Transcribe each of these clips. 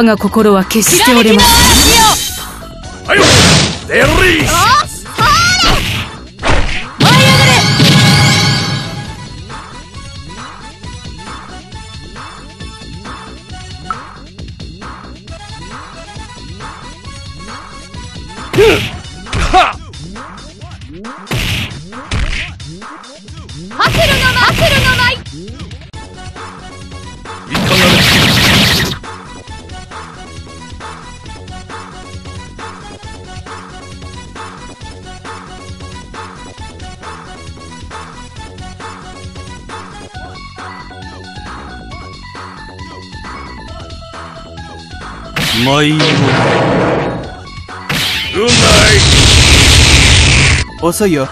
我が心は決して折れません。まい。も軍内遅いよ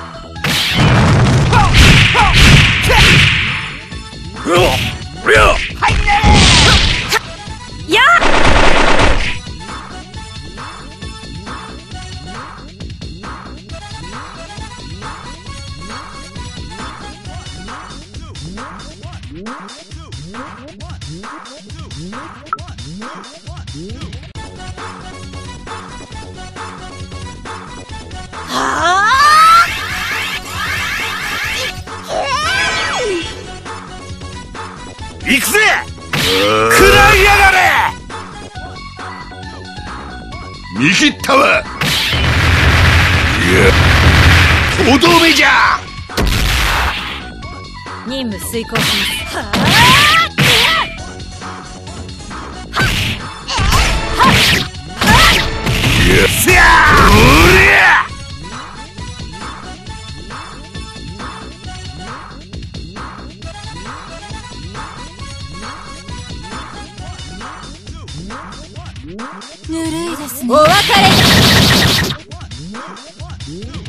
いですね。お別れ。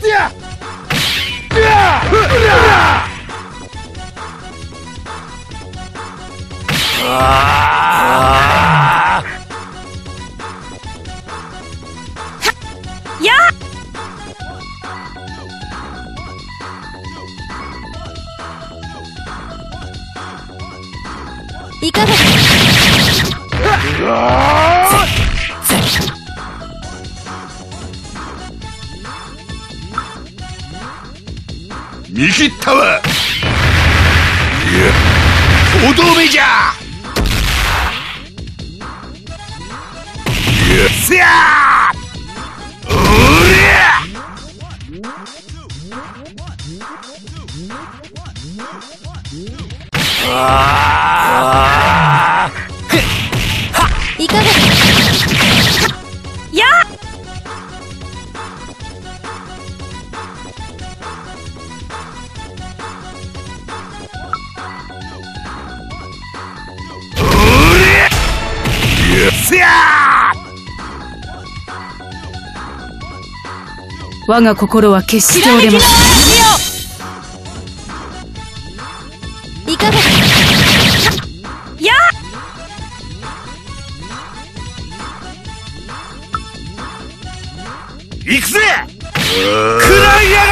いやいやうらあ見切ったわ。いやとどめじゃ。よっしゃおりゃ。ああ我が心は決してれまいかがや行くぜ！食らいや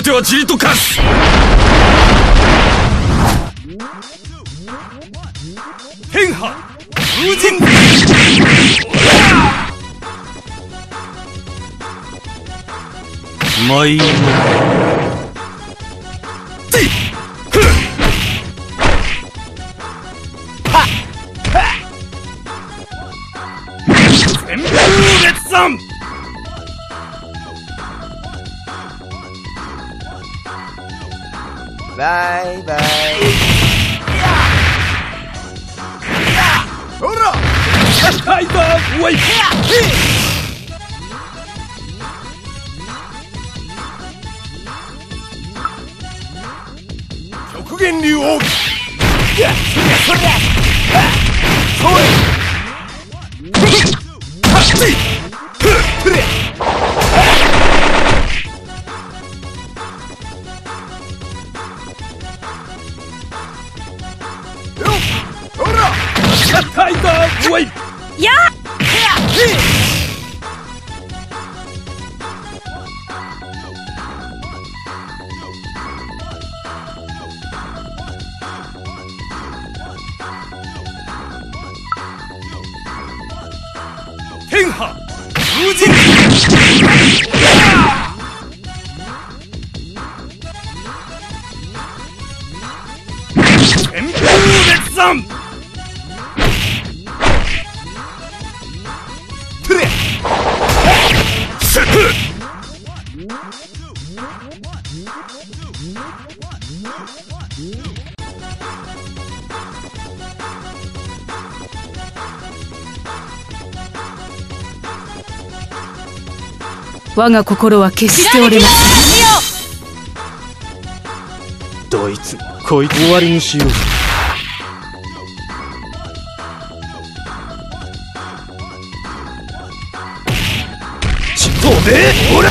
全ては塵と化す。変化。風神舞い Wait! Yeah! 我が心は決して折れません。どいつもこいつ終わりにしよう。ちとめえほら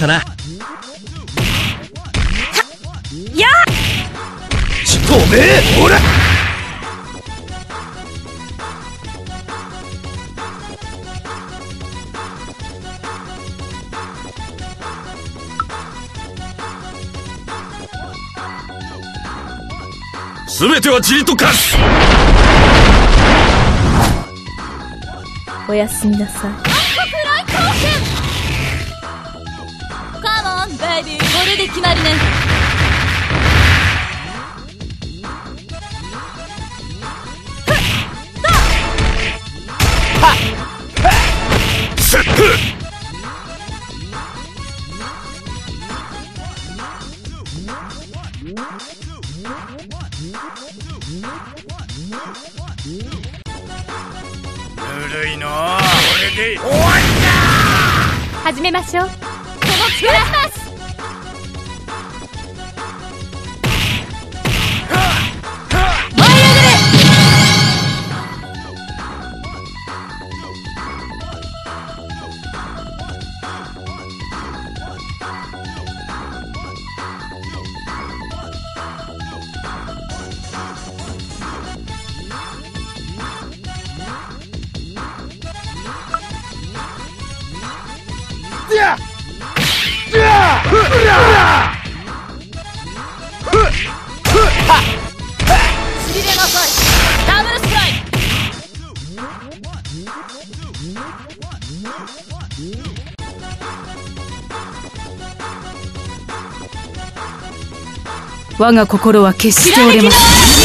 ったなやちっとめえほら。全ては塵と化すおやすみなさいイビーこれで決まりね。我が心は決して折れません。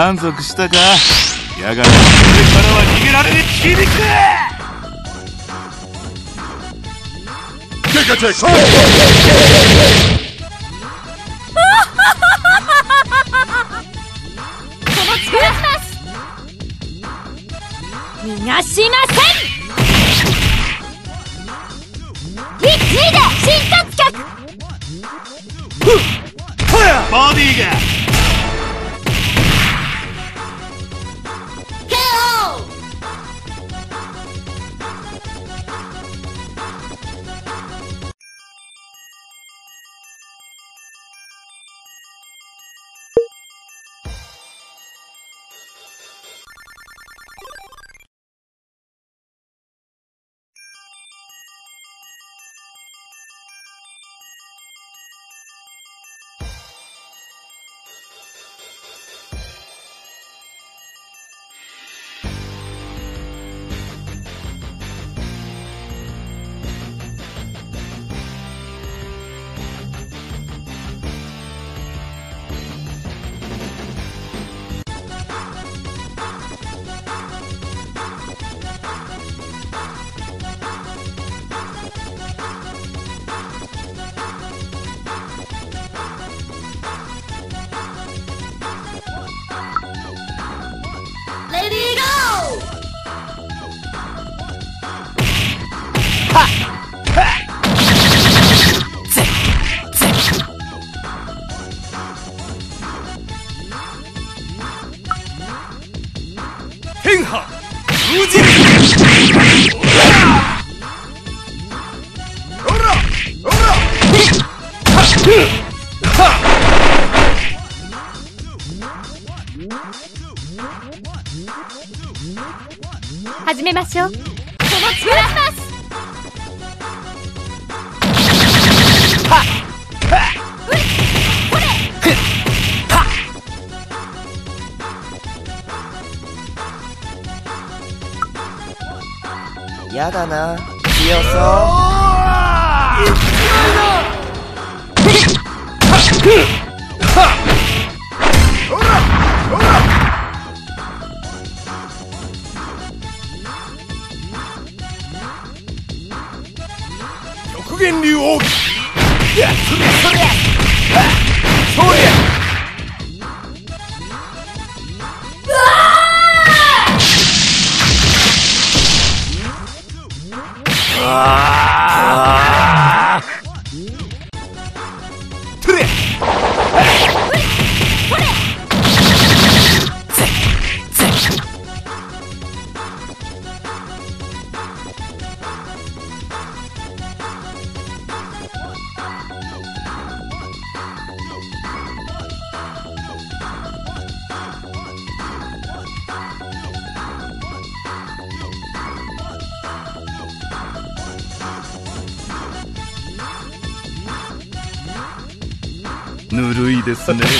満足したか？やがて俺からは逃げられる響くテカテカしょうこの力はっやだな強そう happening.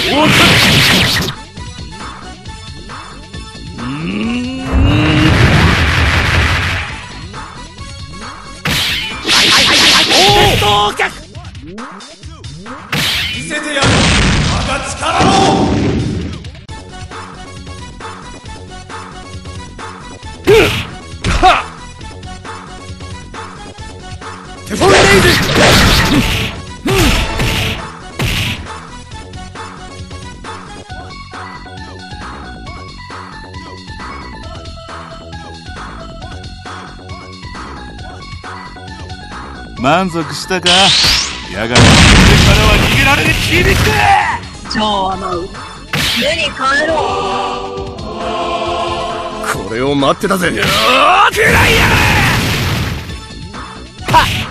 満足したか？やがて。これからは逃げられるに帰ろう。これを待ってたぜ。ーらいやれはっ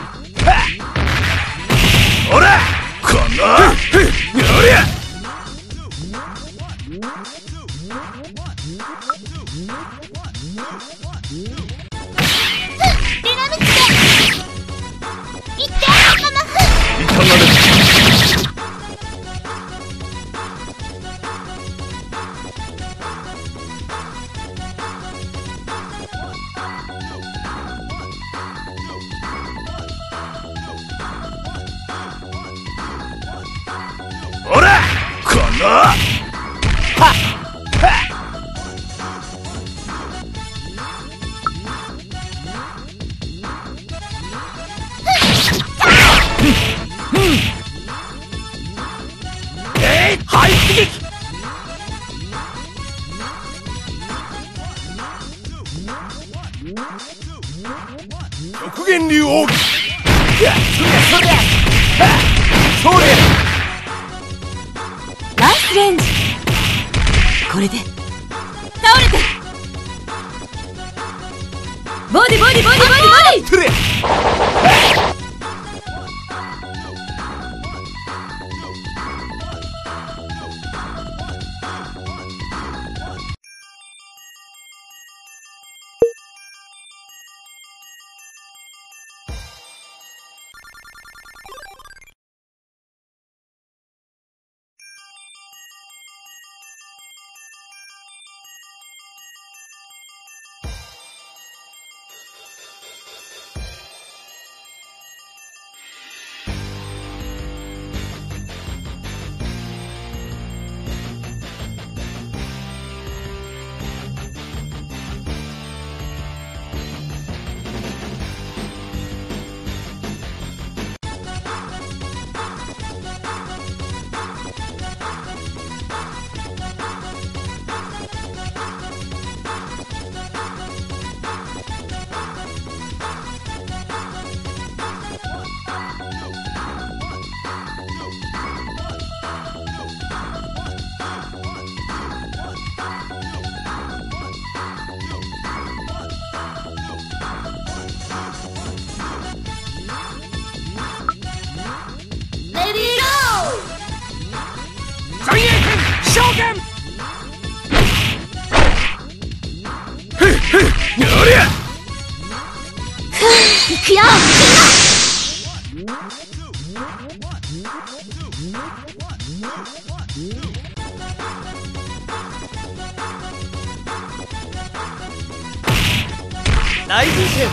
内陣拳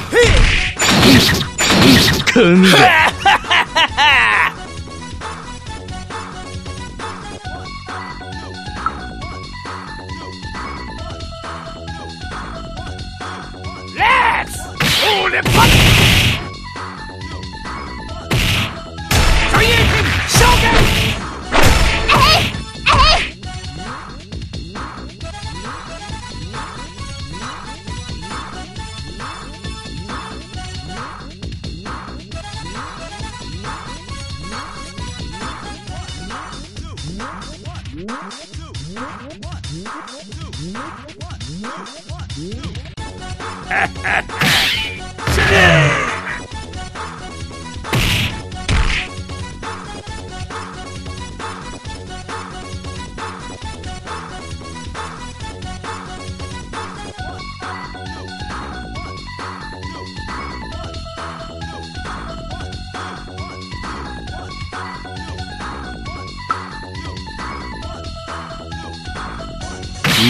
神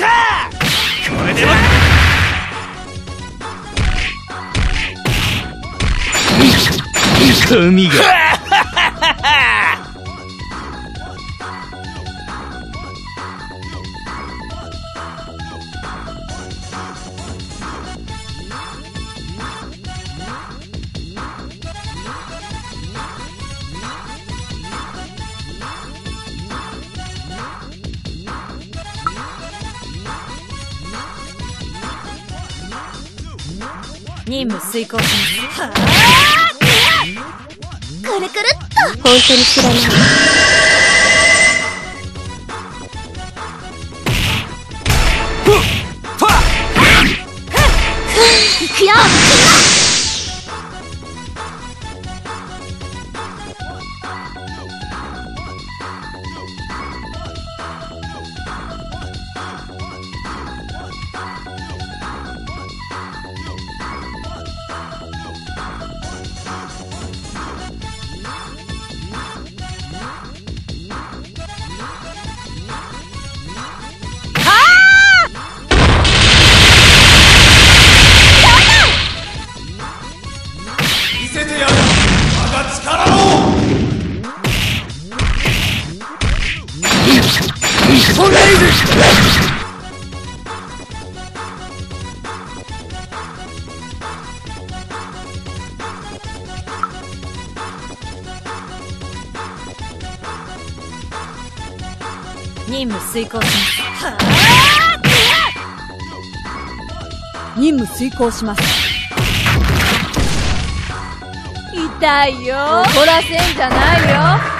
しゃこれでは神が。任務遂行しますくるくるっと。本当に知らない。遂行しますはあ任務遂行します。痛いよ。怒らせんじゃないよ。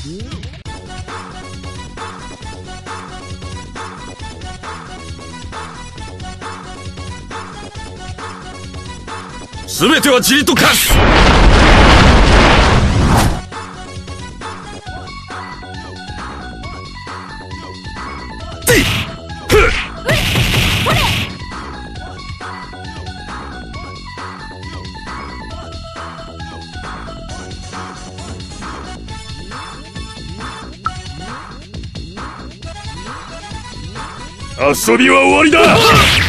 全ては塵と化す遊びは終わりだ。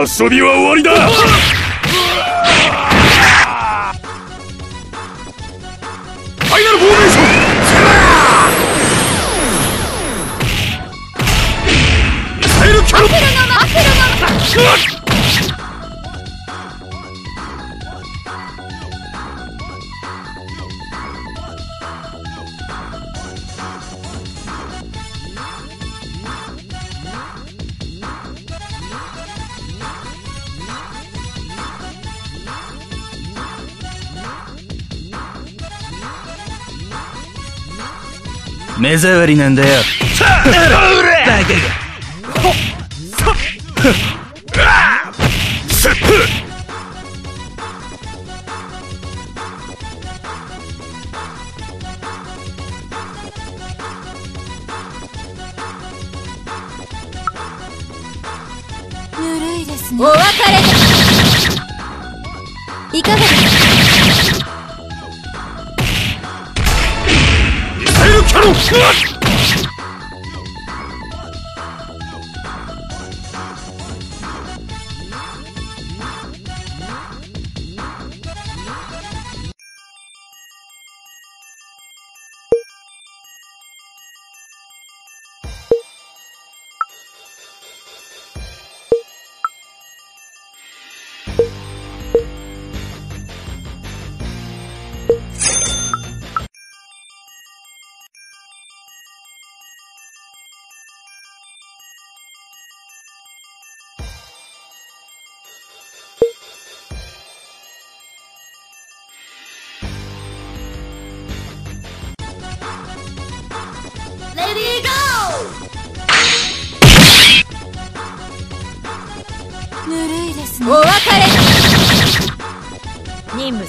遊びは終わりだ。目障りなんだよセッ Oh, shit!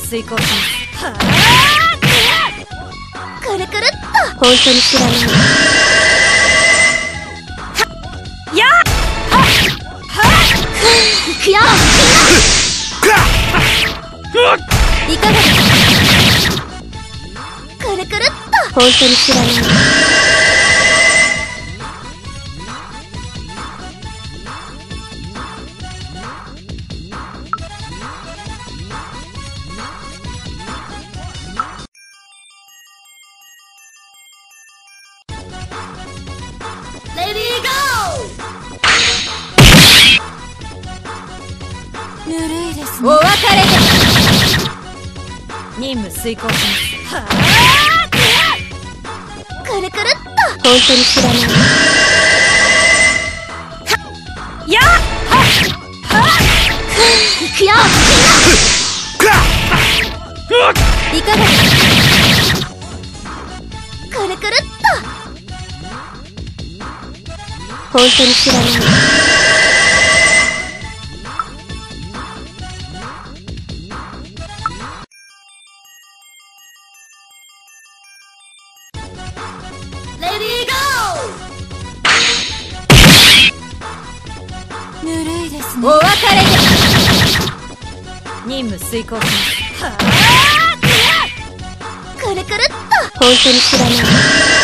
遂行しますはあくるくるっと。本当に知らない。やっはっいくようわっいかがですかくるくるっと本当に知らない任務遂行しますはあくるくるっと本当に知らないはやっはっいくようわっいかがですかくるくるっと本当に知らない。本当に知らない。